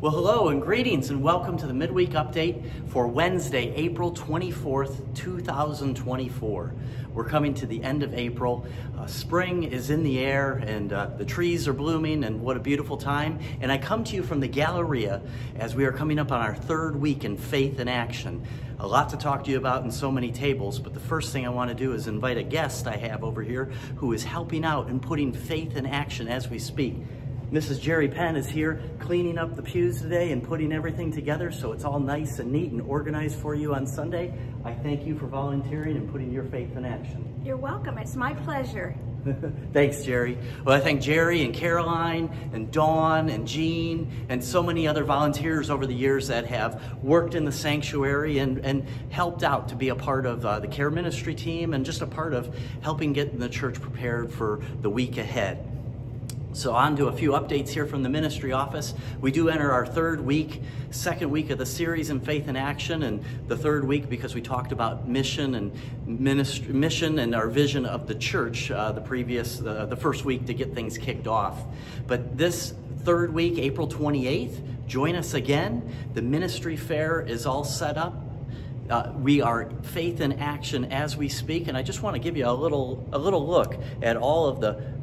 Well, hello and greetings and welcome to the midweek update for Wednesday, April 24th, 2024. We're coming to the end of April. Uh, spring is in the air and uh, the trees are blooming and what a beautiful time. And I come to you from the Galleria as we are coming up on our third week in Faith in Action. A lot to talk to you about in so many tables, but the first thing I want to do is invite a guest I have over here who is helping out and putting faith in action as we speak. Mrs. Jerry Penn is here cleaning up the pews today and putting everything together so it's all nice and neat and organized for you on Sunday. I thank you for volunteering and putting your faith in action. You're welcome. It's my pleasure. Thanks, Jerry. Well, I thank Jerry and Caroline and Dawn and Jean and so many other volunteers over the years that have worked in the sanctuary and, and helped out to be a part of uh, the care ministry team and just a part of helping get the church prepared for the week ahead. So on to a few updates here from the ministry office. We do enter our third week, second week of the series in Faith in Action, and the third week because we talked about mission and ministry, mission and our vision of the church uh, the previous, uh, the first week to get things kicked off. But this third week, April 28th, join us again. The ministry fair is all set up. Uh, we are faith in action as we speak, and I just want to give you a little a little look at all of the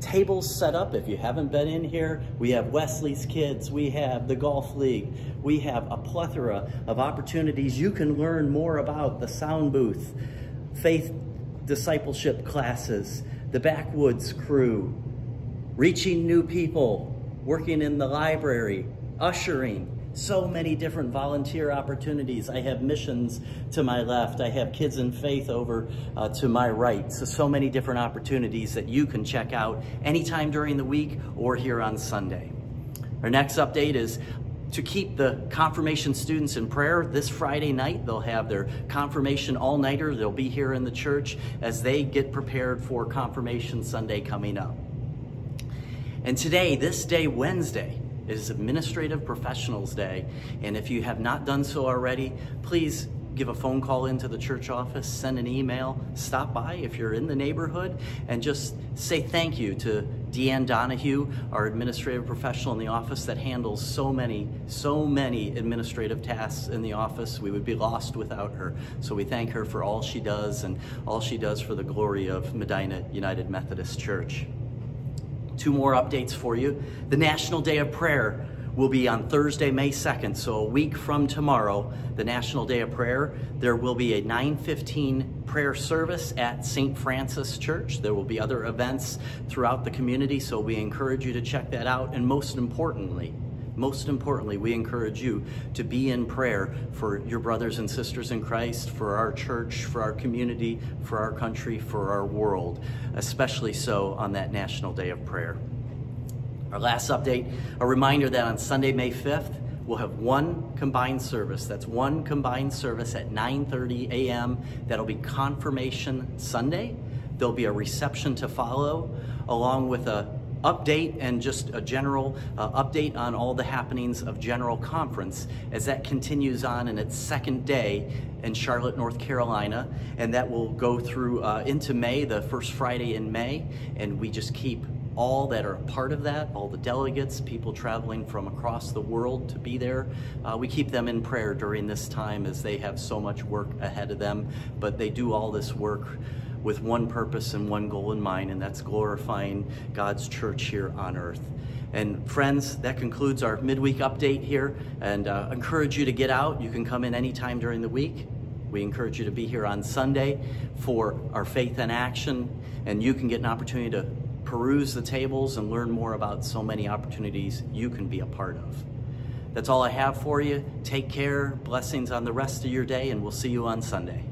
tables set up. If you haven't been in here, we have Wesley's Kids, we have the Golf League, we have a plethora of opportunities. You can learn more about the sound booth, faith discipleship classes, the Backwoods crew, reaching new people, working in the library, ushering, so many different volunteer opportunities. I have missions to my left. I have kids in faith over uh, to my right. So, so many different opportunities that you can check out anytime during the week or here on Sunday. Our next update is to keep the confirmation students in prayer this Friday night. They'll have their confirmation all-nighter. They'll be here in the church as they get prepared for confirmation Sunday coming up. And today, this day, Wednesday, it is Administrative Professionals Day, and if you have not done so already, please give a phone call into the church office, send an email, stop by if you're in the neighborhood, and just say thank you to Deanne Donahue, our administrative professional in the office that handles so many, so many administrative tasks in the office. We would be lost without her. So we thank her for all she does and all she does for the glory of Medina United Methodist Church. Two more updates for you. The National Day of Prayer will be on Thursday, May 2nd, so a week from tomorrow, the National Day of Prayer. There will be a 915 prayer service at St. Francis Church. There will be other events throughout the community, so we encourage you to check that out. And most importantly, most importantly, we encourage you to be in prayer for your brothers and sisters in Christ, for our church, for our community, for our country, for our world, especially so on that National Day of Prayer. Our last update, a reminder that on Sunday, May 5th, we'll have one combined service. That's one combined service at 9.30 a.m. That'll be Confirmation Sunday. There'll be a reception to follow, along with a update and just a general uh, update on all the happenings of General Conference as that continues on in its second day in Charlotte, North Carolina. And that will go through uh, into May, the first Friday in May. And we just keep all that are a part of that, all the delegates, people traveling from across the world to be there. Uh, we keep them in prayer during this time as they have so much work ahead of them, but they do all this work with one purpose and one goal in mind, and that's glorifying God's church here on earth. And friends, that concludes our midweek update here, and uh, encourage you to get out. You can come in anytime during the week. We encourage you to be here on Sunday for our Faith in Action, and you can get an opportunity to peruse the tables and learn more about so many opportunities you can be a part of. That's all I have for you. Take care, blessings on the rest of your day, and we'll see you on Sunday.